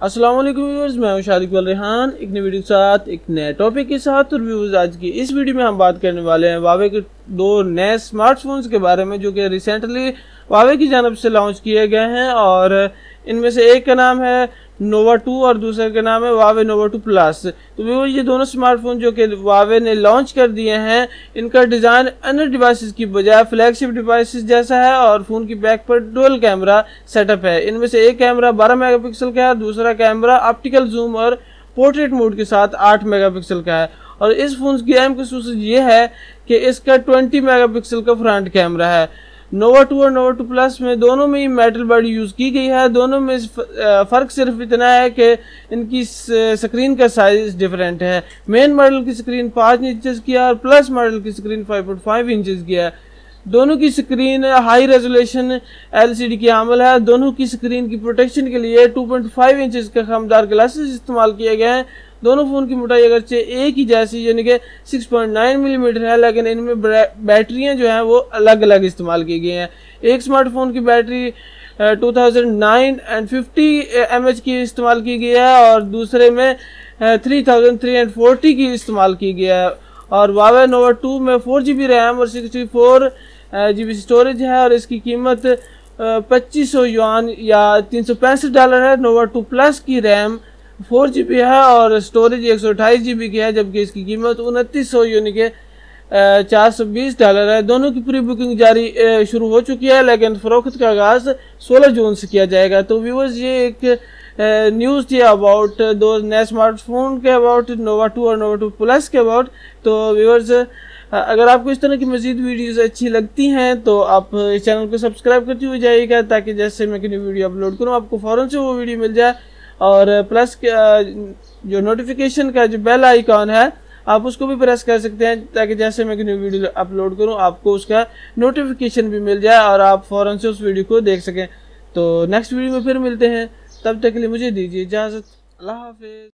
السلام علیکم ویورز، میں ہوں شارق ریحان ایک نئی ویڈیو کے ساتھ، ایک نئے ٹاپک کے ساتھ، اور ویورز، آج کی اس ویڈیو میں ہم بات کرنے والے ہیں واوے کے دو نئے سمارٹ فونز کے بارے میں، جو کہ ریسنٹلی واوے کی جانب سے لانچ کیے گئے ہیں، اور ان میں سے ایک کا نام ہے نووا ٹو اور دوسرے کا نام ہے واوے نووا ٹو پلس تو ویور یہ دونوں سمارٹ فون جو کہ واوے نے لانچ کر دیے ہیں، ان کا ڈیزائن انر ڈیوائسز کی بجائے فلیگ شپ ڈیوائسز جیسا ہے اور فون کی بیک پر ڈول کیمرہ سیٹ اپ ہے۔ ان میں سے ایک کیمرہ بارہ میگا پکسل کا ہے، دوسرا کیمرہ آپٹیکل زوم اور پورٹریٹ موڈ کے ساتھ آٹھ میگا پکسل کا ہے۔ اور اس فون کی اہم خصوصیت یہ ہے کہ اس کا ٹوینٹی میگا پکسل کا فرنٹ کیمرہ ہے۔ نووا ٹو اور نووا ٹو پلس میں دونوں میں ہی میٹل باڈی یوز کی گئی ہے، دونوں میں فرق صرف اتنا ہے کہ ان کی سکرین کا سائز ڈیفرنٹ ہے۔ مین ماڈل کی سکرین پانچ انچز کی ہے اور پلس ماڈل کی screen five point five inches کی ہے۔ دونوں کی screen high resolution L C D کی عمل ہے۔ دونوں کی سکرین کی پروٹیکشن کے لیے ٹو پوائنٹ فائیو انچز کا خمدار گلاسز استعمال کیے گئے ہیں۔ دونوں فون کی موٹائی اگرچہ ایک ہی جیسی یعنی کہ six point nine millimetre ہے، لیکن ان میں بیٹریاں جو ہیں وہ الگ الگ استعمال کی گئی ہیں۔ ایک سمارٹ فون کی battery two thousand nine and fifty M H کی استعمال کی گئی ہے اور دوسرے میں three thousand three hundred forty کی استعمال کی گئی ہے۔ اور واوے نووا ٹو میں فور جی بی ریم اور sixty G four G B storage ہے اور اس کی قیمت پچیس سو یوان یا تین سو پینسٹھ ڈالر ہے۔ نووا ٹو پلس کی ریم فور جی بی ہے اور سٹوریج ایک سو اٹھائیس جی بی کی ہے، جبکہ اس کی قیمت انتیس سو یعنی کہ چار سو بیس ڈالر ہے۔ دونوں کی پری بکنگ جاری شروع ہو چکی ہے، لیکن فروخت کا آغاز سولہ جون سے کیا جائے گا۔ تو ویورز، یہ ایک نیوز تھی اباؤٹ دو نئے اسمارٹ فون کے اباؤٹ نووا ٹو اور نووا ٹو پلس کے اباؤٹ تو ویورز، اگر آپ کو اس طرح کی مزید ویڈیوز اچھی لگتی ہیں تو آپ اس چینل کو سبسکرائب کرتی ہوئی جائے گا تاکہ جیسے میں کنی ویڈیو اپلوڈ کروں، آپ کو فوراً سے وہ ویڈیو مل جائے اور پلس جو نوٹیفیکیشن کا جو بیل آئیکن ہے، آپ اس کو بھی پریس کر سکتے ہیں تاکہ جیسے میں نیو ویڈیو اپلوڈ کروں، آپ کو اس کا نوٹیفیکیشن بھی مل جائے اور آپ فوراً سے اس ویڈیو کو دیکھ سکیں۔ تو نیکسٹ ویڈیو میں پھر ملتے ہیں۔ تب تک کے لیے مجھے دیجیے اجازت۔ اللہ حافظ۔